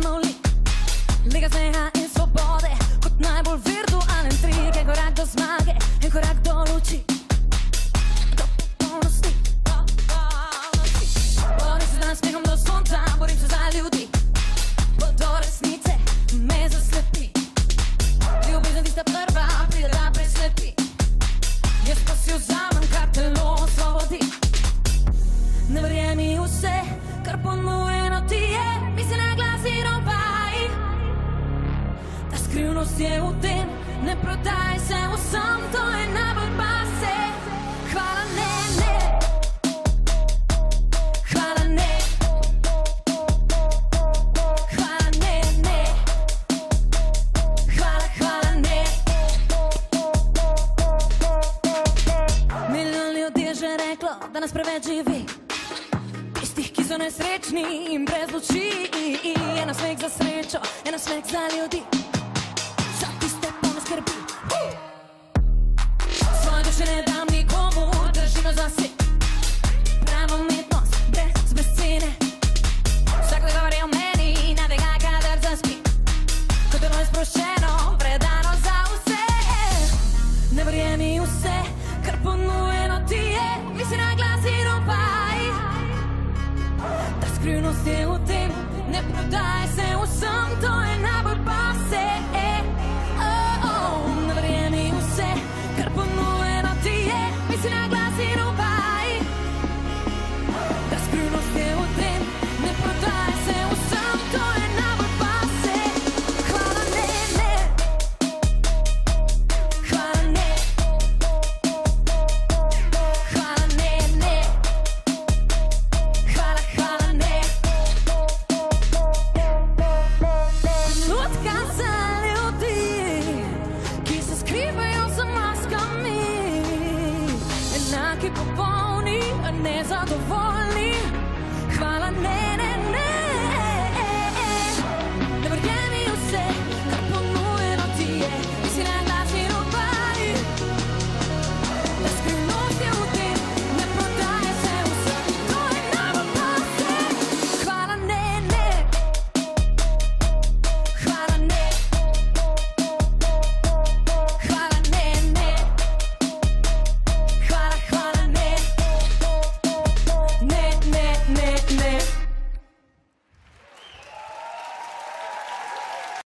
temno lik Liga smeha in svobode Kot najbolj virtualen trik En korak do zmage, en korak je v tem, ne prodaj se vsem, to je najbolj pase. Hvala ne, ne. Hvala ne. Hvala ne, ne. Hvala, hvala ne. Milijon ljudi je že reklo, da nas preveč živi. Tistih, ki so nesrečni in brez luči, ena smeh za srečo, ena smeh za ljudi. Verjemi vse, kar ponujeno ti je, mi si na glas in opaj. Ta skrivnost je v tem, ne prodaj se vsem, to je enaki popolni, nezadovoljni, hvala ne.